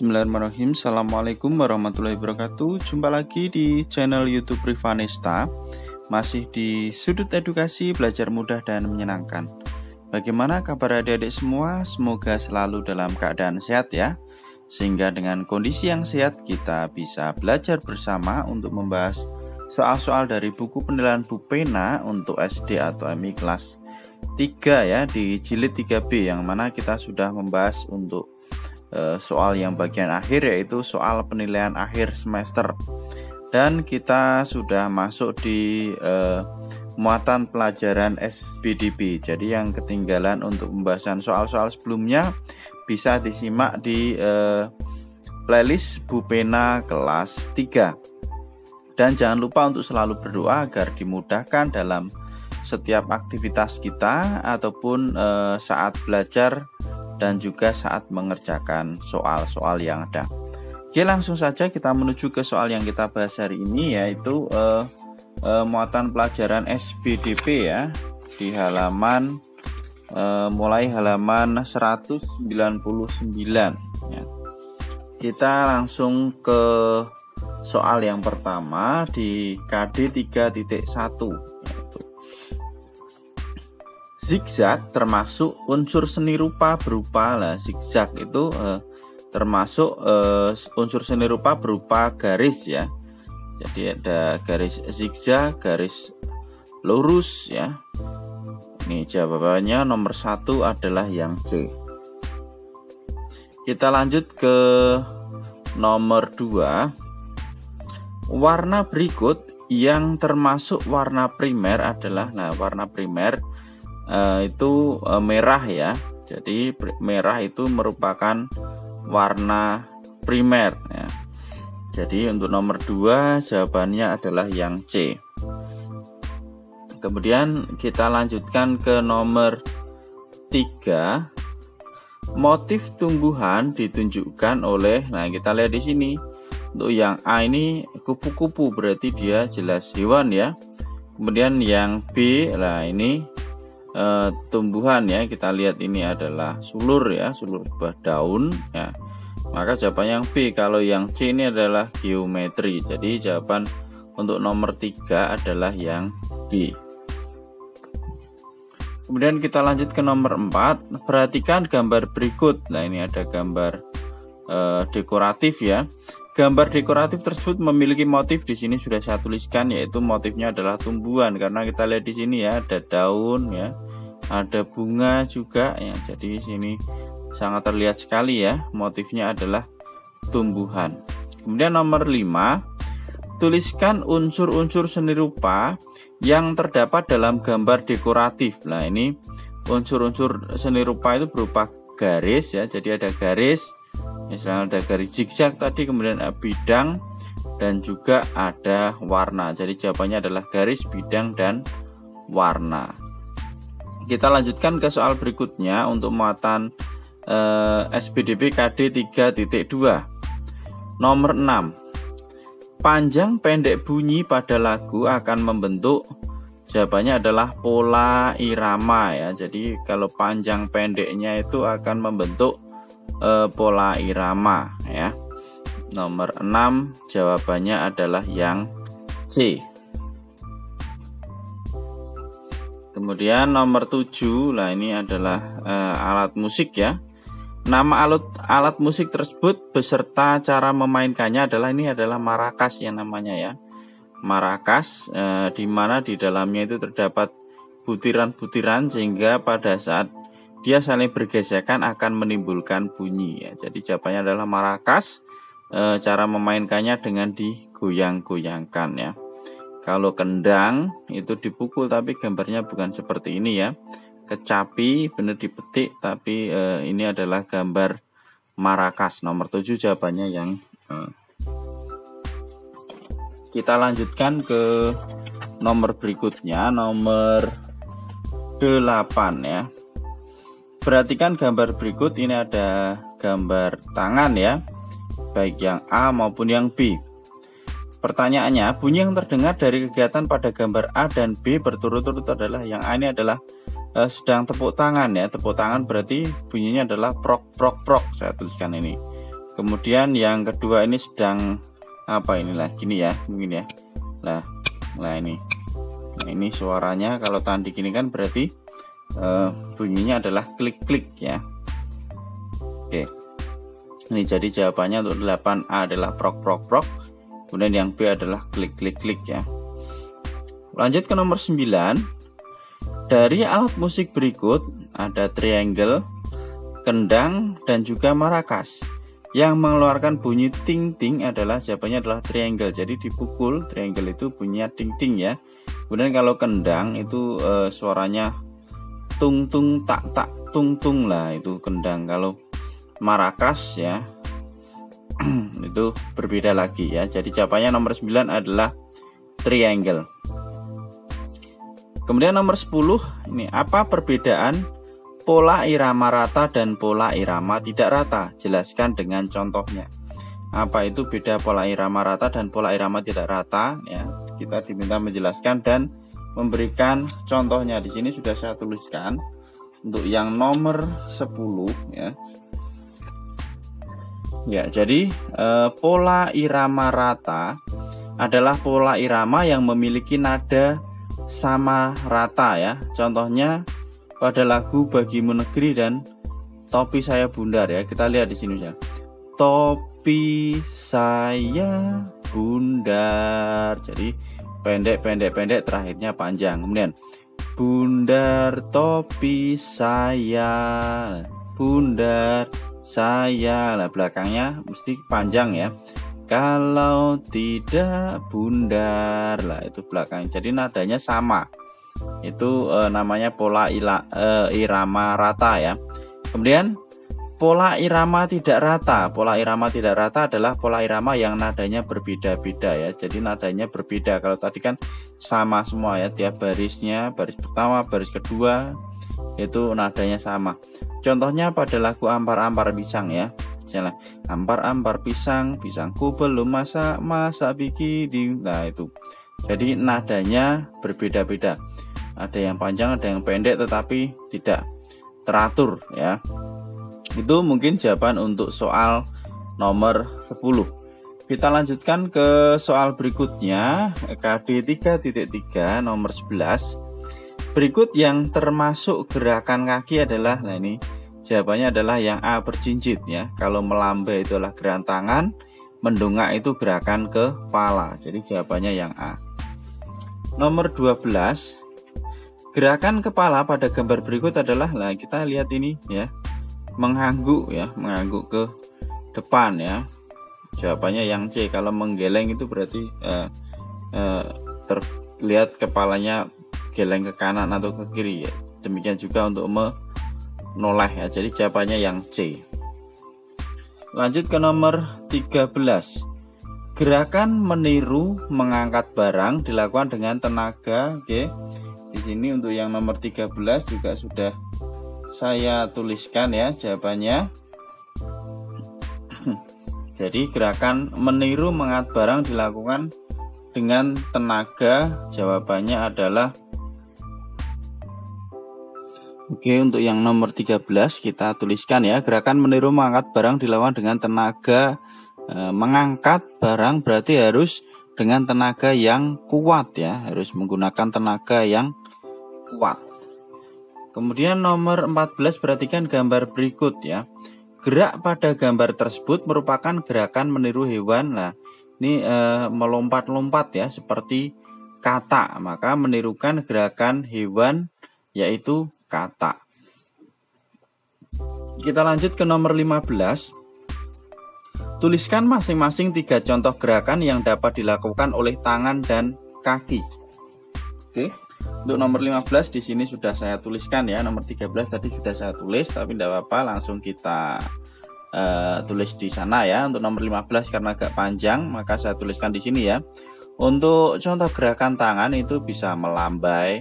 Bismillahirrahmanirrahim. Assalamualaikum warahmatullahi wabarakatuh. Jumpa lagi di channel youtube Rivanesta. Masih di sudut edukasi belajar mudah dan menyenangkan. Bagaimana kabar adik-adik semua? Semoga selalu dalam keadaan sehat ya. Sehingga dengan kondisi yang sehat kita bisa belajar bersama untuk membahas soal-soal dari buku penilaian Bupena untuk SD atau MI kelas 3 ya di jilid 3B yang mana kita sudah membahas untuk soal yang bagian akhir yaitu soal penilaian akhir semester. Dan kita sudah masuk di uh, muatan pelajaran SBDB jadi yang ketinggalan untuk pembahasan soal-soal sebelumnya bisa disimak di uh, playlist Bupena kelas 3 dan jangan lupa untuk selalu berdoa agar dimudahkan dalam setiap aktivitas kita ataupun uh, saat belajar dan juga saat mengerjakan soal-soal yang ada. Oke, langsung saja kita menuju ke soal yang kita bahas hari ini yaitu uh, uh, muatan pelajaran SBDP ya di halaman uh, mulai halaman 199 ya. Kita langsung ke soal yang pertama di KD 3.1 zigzag termasuk unsur seni rupa berupa lah zigzag itu eh, termasuk eh, unsur seni rupa berupa garis ya. Jadi ada garis zigzag garis lurus ya. Ini jawabannya. Nomor satu adalah yang C. Kita lanjut ke nomor 2 warna berikut yang termasuk warna primer adalah nah warna primer uh, itu uh, merah ya. Jadi merah itu merupakan warna primer ya. Jadi untuk nomor 2 jawabannya adalah yang C. Kemudian kita lanjutkan ke nomor 3. Motif tumbuhan ditunjukkan oleh nah kita lihat di sini. Untuk yang A ini kupu-kupu berarti dia jelas hewan ya. Kemudian yang B lah ini e, tumbuhan ya kita lihat ini adalah sulur ya sulur buah daun ya. Maka jawaban yang B kalau yang C ini adalah geometri. Jadi jawaban untuk nomor 3 adalah yang B. Kemudian kita lanjut ke nomor 4 perhatikan gambar berikut. Nah ini ada gambar e, dekoratif ya gambar dekoratif tersebut memiliki motif. Di sini sudah saya tuliskan yaitu motifnya adalah tumbuhan. Karena kita lihat di sini ya ada daun ya ada bunga juga ya. Jadi di sini sangat terlihat sekali ya motifnya adalah tumbuhan. Kemudian nomor 5 tuliskan unsur-unsur seni rupa yang terdapat dalam gambar dekoratif. Nah ini unsur-unsur seni rupa itu berupa garis ya. Jadi ada garis misalnya ada garis zigzag tadi kemudian bidang dan juga ada warna. Jadi jawabannya adalah garis bidang dan warna. Kita lanjutkan ke soal berikutnya untuk muatan eh, SPDB KD 3.2 nomor 6 panjang pendek bunyi pada lagu akan membentuk jawabannya adalah pola irama ya. Jadi kalau panjang pendeknya itu akan membentuk eh, pola irama ya nomor 6 jawabannya adalah yang C Kemudian nomor 7 lah ini adalah uh, alat musik ya. Nama alat alat musik tersebut beserta cara memainkannya adalah ini adalah marakas yang namanya ya. Marakas uh, di mana di dalamnya itu terdapat butiran-butiran sehingga pada saat dia saling bergesekan akan menimbulkan bunyi ya. Jadi jawabannya adalah marakas. E, cara memainkannya dengan digoyang-goyangkan ya. Kalau kendang itu dipukul tapi gambarnya bukan seperti ini ya. Kecapi benar dipetik tapi eh, ini adalah gambar marakas. Nomor 7 jawabannya yang eh. Kita lanjutkan ke nomor berikutnya, nomor 8 ya. Perhatikan gambar berikut ini ada gambar tangan ya. Baik yang A maupun yang B. Pertanyaannya, bunyi yang terdengar dari kegiatan pada gambar A dan B berturut-turut adalah yang A ini adalah uh, sedang tepuk tangan ya. Tepuk tangan berarti bunyinya adalah prok prok prok. Saya tuliskan ini. kemudian yang kedua ini sedang apa inilah gini ya mungkin ya lah nah ini nah ini suaranya kalau tadi gini kan berarti uh, bunyinya adalah klik-klik ya. Oke. Ini jadi jawabannya untuk 8A adalah prok prok prok. Kemudian yang B adalah klik-klik-klik ya. Lanjut ke nomor 9 dari alat musik berikut ada triangle kendang dan juga marakas yang mengeluarkan bunyi ting ting adalah jawabannya adalah triangle. Jadi dipukul triangle itu bunyinya ting ting ya. Kemudian kalau kendang itu e, suaranya tung tung tak tak tung tung lah itu kendang kalau marakas ya itu berbeda lagi ya jadi jawabannya nomor 9 adalah triangle kemudian nomor 10 ini apa perbedaan Pola irama rata dan pola irama tidak rata. Jelaskan dengan contohnya. Apa itu beda pola irama rata dan pola irama tidak rata? Ya, kita diminta menjelaskan dan memberikan contohnya. Di sini sudah saya tuliskan untuk yang nomor 10 ya. Ya, jadi eh, pola irama rata adalah pola irama yang memiliki nada sama rata ya. Contohnya pada lagu Bagimu Negeri dan Topi Saya Bundar ya. Kita lihat di sini ya. Topi saya bundar. Jadi pendek pendek pendek terakhirnya panjang. Kemudian bundar topi saya bundar saya lah belakangnya mesti panjang ya. Kalau tidak bundar. Lah itu belakang. Jadi nadanya sama. Itu e, namanya pola ila, e, irama rata ya. Kemudian pola irama tidak rata. Pola irama tidak rata adalah pola irama yang nadanya berbeda-beda ya. Jadi nadanya berbeda. Kalau tadi kan sama semua ya. Tiap barisnya baris pertama baris kedua itu nadanya sama. Contohnya pada lagu ampar-ampar pisang ya. Misalnya ampar-ampar pisang pisangku belum masak masak bikin nah itu. Jadi nadanya berbeda-beda. Ada yang panjang ada yang pendek tetapi tidak teratur ya itu mungkin jawaban untuk soal nomor 10 kita lanjutkan ke soal berikutnya KD 3.3 nomor 11 berikut yang termasuk gerakan kaki adalah nah ini jawabannya adalah yang A berjinjit ya. Kalau melambai itu adalah gerakan tangan mendongak itu gerakan kepala. Jadi jawabannya yang A. Nomor 12 Gerakan kepala pada gambar berikut adalah lah kita lihat ini ya. Mengangguk ya, mengangguk ke depan ya. Jawabannya yang C. Kalau menggeleng itu berarti eh, eh, terlihat kepalanya geleng ke kanan atau ke kiri ya. Demikian juga untuk menoleh ya. Jadi jawabannya yang C. Lanjut ke nomor 13. Gerakan meniru mengangkat barang dilakukan dengan tenaga oke. Okay di sini untuk yang nomor 13 juga sudah saya tuliskan ya jawabannya. Jadi gerakan meniru mengat barang dilakukan dengan tenaga. Jawabannya adalah Oke, untuk yang nomor 13 kita tuliskan ya. Gerakan meniru mengangkat barang dilakukan dengan tenaga e, mengangkat barang berarti harus dengan tenaga yang kuat ya, harus menggunakan tenaga yang kuat. Kemudian nomor 14 perhatikan gambar berikut ya. Gerak pada gambar tersebut merupakan gerakan meniru hewan. Nah, ini eh, melompat-lompat ya seperti kata. Maka menirukan gerakan hewan yaitu kata. Kita lanjut ke nomor 15. Tuliskan masing-masing tiga contoh gerakan yang dapat dilakukan oleh tangan dan kaki. Oke. Untuk nomor 15 di sini sudah saya tuliskan ya, nomor 13 tadi sudah saya tulis tapi tidak apa-apa langsung kita uh, tulis di sana ya. Untuk nomor 15 karena agak panjang maka saya tuliskan di sini ya. Untuk contoh gerakan tangan itu bisa melambai,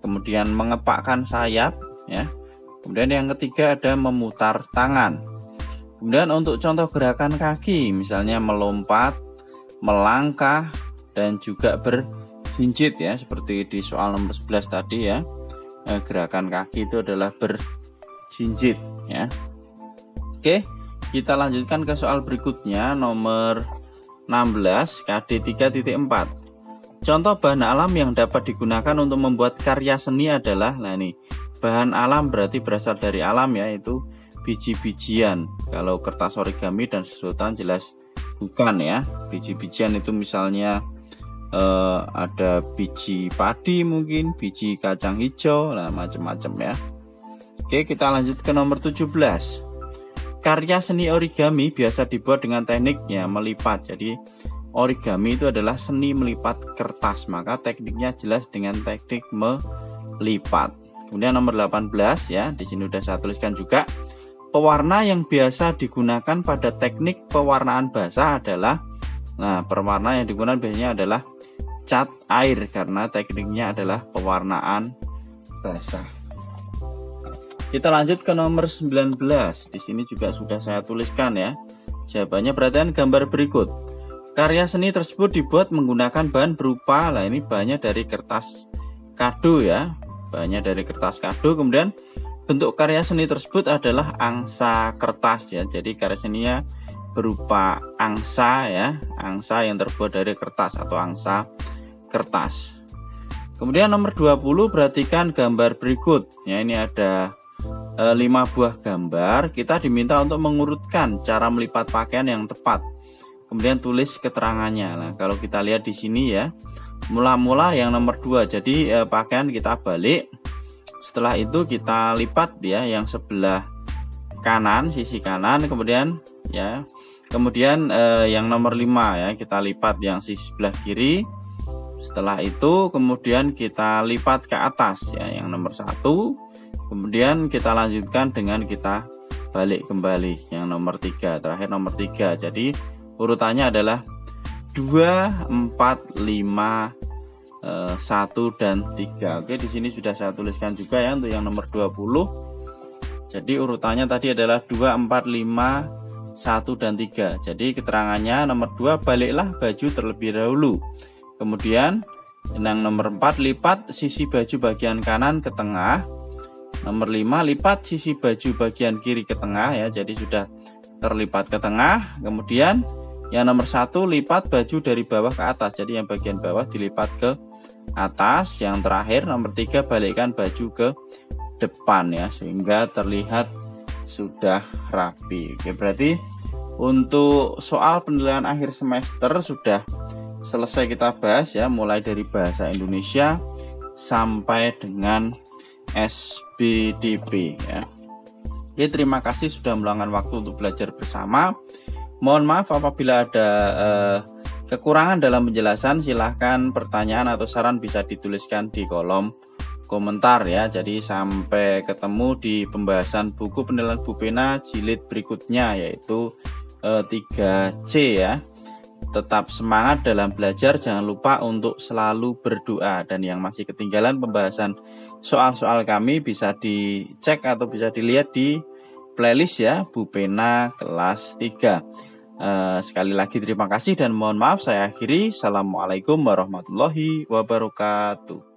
kemudian mengepakkan sayap ya. Kemudian yang ketiga ada memutar tangan. Kemudian untuk contoh gerakan kaki misalnya melompat, melangkah dan juga ber jinjit ya seperti di soal nomor 11 tadi ya gerakan kaki itu adalah berjinjit ya oke Kita lanjutkan ke soal berikutnya nomor 16 KD 3.4. Contoh bahan alam yang dapat digunakan untuk membuat karya seni adalah nah ini bahan alam berarti berasal dari alam ya itu biji-bijian. Kalau kertas origami dan sedotan jelas bukan ya. Biji-bijian itu misalnya eh, ada biji padi mungkin, biji kacang hijau, lah macam-macam ya. Oke, kita lanjut ke nomor 17. Karya seni origami biasa dibuat dengan tekniknya melipat. Jadi origami itu adalah seni melipat kertas, maka tekniknya jelas dengan teknik melipat. Kemudian nomor 18 ya, di sini sudah saya tuliskan juga. Pewarna yang biasa digunakan pada teknik pewarnaan basah adalah Nah, pewarna yang digunakan biasanya adalah cat air karena tekniknya adalah pewarnaan basah. Kita lanjut ke nomor 19. Di sini juga sudah saya tuliskan ya. Jawabannya perhatian gambar berikut. Karya seni tersebut dibuat menggunakan bahan berupa, lah ini bahannya dari kertas kado ya. Bahannya dari kertas kado. Kemudian bentuk karya seni tersebut adalah angsa kertas ya. Jadi karya seninya berupa angsa ya. Angsa yang terbuat dari kertas atau angsa kertas. Kemudian nomor 20 perhatikan gambar berikut. Ya ini ada 5 eh, buah gambar, kita diminta untuk mengurutkan cara melipat pakaian yang tepat. Kemudian tulis keterangannya. Nah, kalau kita lihat di sini ya, mula-mula yang nomor 2. Jadi eh, pakaian kita balik. Setelah itu kita lipat ya yang sebelah kanan, sisi kanan, kemudian ya. Kemudian eh, yang nomor 5 ya, kita lipat yang sisi sebelah kiri. Setelah itu kemudian kita lipat ke atas ya, yang nomor satu. Kemudian kita lanjutkan dengan kita balik kembali yang nomor tiga terakhir nomor tiga. Jadi urutannya adalah 2 4 5 1 dan 3 Oke di sini sudah saya tuliskan juga ya untuk yang nomor 20 jadi urutannya tadi adalah 2 4 5 1 dan 3 jadi keterangannya nomor 2 baliklah baju terlebih dahulu kemudian yang nomor 4 lipat sisi baju bagian kanan ke tengah Nomor 5 lipat sisi baju bagian kiri ke tengah ya. Jadi sudah terlipat ke tengah. Kemudian yang nomor satu lipat baju dari bawah ke atas. Jadi yang bagian bawah dilipat ke atas. Yang terakhir nomor tiga balikkan baju ke depan ya sehingga terlihat sudah rapi. Oke, berarti untuk soal penilaian akhir semester sudah selesai kita bahas ya mulai dari bahasa Indonesia sampai dengan SBDP ya. Oke, terima kasih sudah meluangkan waktu untuk belajar bersama. Mohon maaf apabila ada eh, kekurangan dalam penjelasan, silahkan pertanyaan atau saran bisa dituliskan di kolom komentar ya. Jadi sampai ketemu di pembahasan buku penilaian Bupena jilid berikutnya yaitu eh, 3C ya. Tetap semangat dalam belajar, jangan lupa untuk selalu berdoa dan yang masih ketinggalan pembahasan soal-soal kami bisa dicek atau bisa dilihat di playlist ya Bu Pena kelas 3. Uh, eh, sekali lagi terima kasih dan mohon maaf saya akhiri. Assalamualaikum warahmatullahi wabarakatuh.